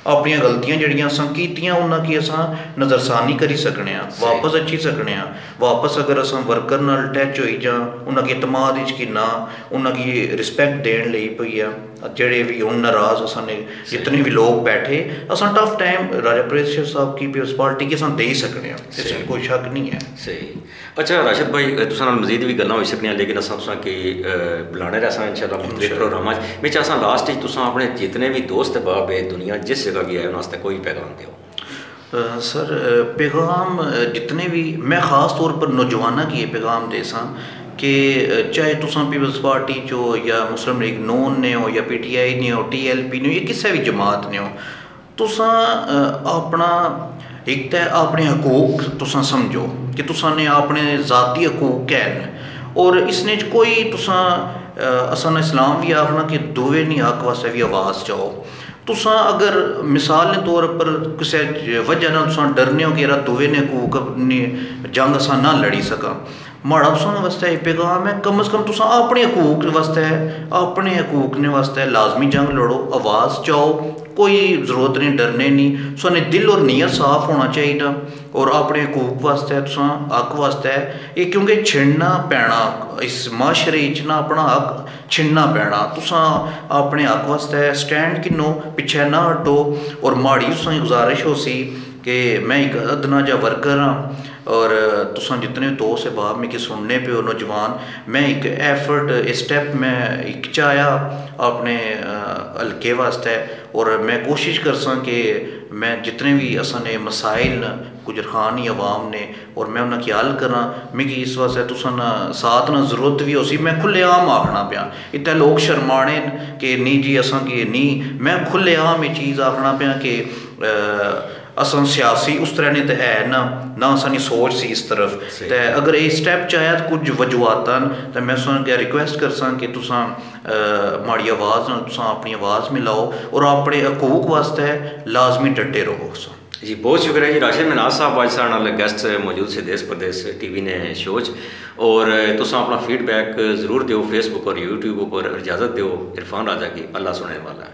अपन गलतियाँ जड़ियाँ अस कीतियाँ उन्होंने अस नज़रसानी करी सकने वापस अच्छी सकने वापस अगर अस वर्कर नाल टच होई जां उन्होंने इतमाद कि ना उन्होंने रिस्पैक्ट देन लई पई आ जेड़े भी हूँ नाराज़ असाने जितने भी लोग बैठे असा टफ टाइम राजा प्रेसर साहब की उस पार्टी की अस दे सकने कोई शक नहीं है। सही। अच्छा राशिद भाई तुसा मजीद भी गल्लां होई सकनियाँ लेकिन असां तुसां कि बुलाने दा असां इंशाल्लाह मुख्तलिफ़ प्रोग्रामां च बिच असां लास्ट तुसां अपने जितने भी दोस्त बाब है दुनिया जिस जगह भी आए उन वास्ते कोई पैगाम दियो सर पैगाम जितने भी मैं ख़ास तौर पर नौजवाना की ये पैगाम दे सा कि चाहे तुस पीपल्स पार्टी चो या मुस्लिम लीग नून ने हो या पी टी आई ने हो टी एल पी ने हो, या किसी भी जमात ने हो, तुस अपना, एक तो अपने हकूक तुस समझो कि तुसाने अपने ज़ाती हकूक हैन। और इसने कोई तुसा इस्लाम भी आखना कि दुए नहीं हक वास्ते भी आवाज़ चाहो। तुसा अगर मिसाल के तौर पर किसी वजह तुसा डरने हो कि यार दुए ने हकूक जंग असा ना लड़ी सका माड़ा तुसा वास्ते एक पैगाम है कम अज़ कम तुसा अपने हकूक वास्ते अपने हकूक ने वास्ते लाजमी जंग लड़ो आवाज़ चाहो कोई ज़रूरत नहीं डरने नहीं साने दिल और नीयत साफ़ होना चाहिए और अपने हकूक वास्ते हक वास्ते ये क्योंकि छिड़ना पैना इस माशरे च ना अपना हक छिड़ना पैना तुसा अपने हक वास्ते स्टैंड किन्नो पिछे ना हटो और माड़ी तुसें गुजारिश हो सी कि मैं एक अदना जा वर्कर हाँ और तुसा जितने दोस्त बाप मिगी सुनने पे नौजवान, मैं एक एफर्ट स्टेप मैं एक चाया अपने हल्के वास्ते और मैं कोशिश कर कि मैं जितने भी असने मसाइल न, गुजर खान अवाम ने, और मैं उन्हें हल करा मिगी इस वास्ते तुसा साथ ना ज़रूरत भी हो सी मैं खुले आम आखना पाया इतने लोग शर्माने कि नहीं जी, असा कि नहीं मैं खुले आम ये चीज़ आखना पाया कि असन सियासी उस तरह ने तो है ना ना असानी सोच सी इस तरफ़। तो अगर ये स्टैप तो कुछ वजूहत तो मैं रिक्वेस्ट कर सा कि तुसा माड़ी आवाज़ तुसा अपनी आवाज़ मिलाओ और अपने हकूक वास्ते लाजमी डटे रहो जी बहुत शुक्रिया जी। राशिद मनाज साहब आज साढ़े गेस्ट मौजूद से देश प्रदेश टी वी ने शोज़ और तुम अपना फीडबैक ज़रूर दो फेसबुक और यूट्यूब पर इजाज़त दो इरफान राजा की। अल्लाह सुनने वाला